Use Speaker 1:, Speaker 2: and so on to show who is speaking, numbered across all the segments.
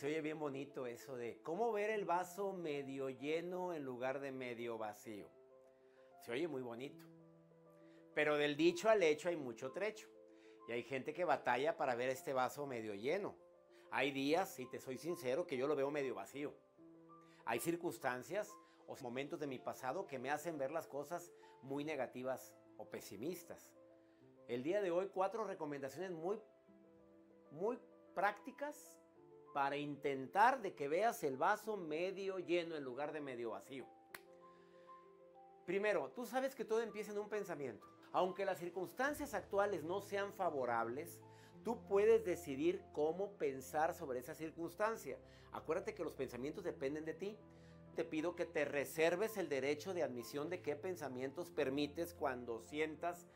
Speaker 1: se oye bien bonito eso de cómo ver el vaso medio lleno en lugar de medio vacío. Se oye muy bonito. Pero del dicho al hecho hay mucho trecho. Y hay gente que batalla para ver este vaso medio lleno. Hay días, si te soy sincero, que yo lo veo medio vacío. Hay circunstancias o momentos de mi pasado que me hacen ver las cosas muy negativas o pesimistas. El día de hoy cuatro recomendaciones muy, muy prácticas para intentar de que veas el vaso medio lleno en lugar de medio vacío. Primero, tú sabes que todo empieza en un pensamiento. Aunque las circunstancias actuales no sean favorables, tú puedes decidir cómo pensar sobre esa circunstancia. Acuérdate que los pensamientos dependen de ti. Te pido que te reserves el derecho de admisión de qué pensamientos permites cuando sientas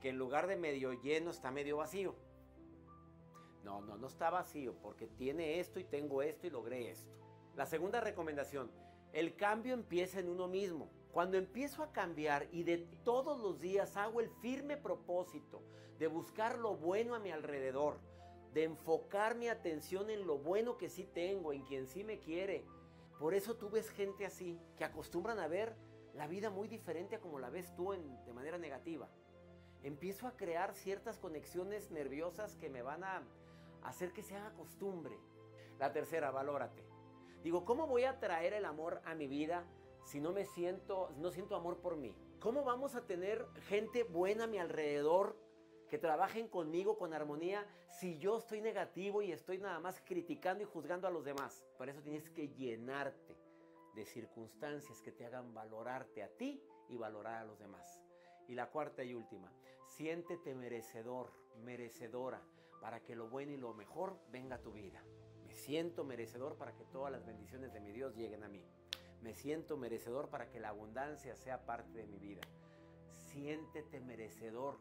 Speaker 1: que en lugar de medio lleno está medio vacío. No, no, no está vacío porque tiene esto y tengo esto y logré esto. La segunda recomendación, el cambio empieza en uno mismo. Cuando empiezo a cambiar y de todos los días hago el firme propósito de buscar lo bueno a mi alrededor, de enfocar mi atención en lo bueno que sí tengo, en quien sí me quiere. Por eso tú ves gente así, que acostumbran a ver la vida muy diferente a como la ves tú en, de manera negativa. Empiezo a crear ciertas conexiones nerviosas que me van a hacer que se haga costumbre. La tercera, valórate. Digo, ¿cómo voy a traer el amor a mi vida si no me siento, no siento amor por mí? ¿Cómo vamos a tener gente buena a mi alrededor que trabajen conmigo con armonía si yo estoy negativo y estoy nada más criticando y juzgando a los demás? Por eso tienes que llenarte de circunstancias que te hagan valorarte a ti y valorar a los demás. Y la cuarta y última, siéntete merecedor, merecedora, para que lo bueno y lo mejor venga a tu vida. Me siento merecedor para que todas las bendiciones de mi Dios lleguen a mí. Me siento merecedor para que la abundancia sea parte de mi vida. Siéntete merecedor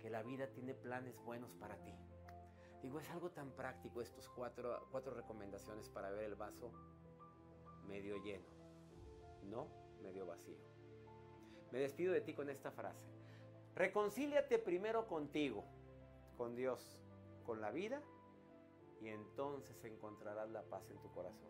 Speaker 1: que la vida tiene planes buenos para ti. Digo, es algo tan práctico estos cuatro, cuatro recomendaciones para ver el vaso medio lleno, no medio vacío. Me despido de ti con esta frase. Reconcíliate primero contigo, con Dios, con la vida, y entonces encontrarás la paz en tu corazón.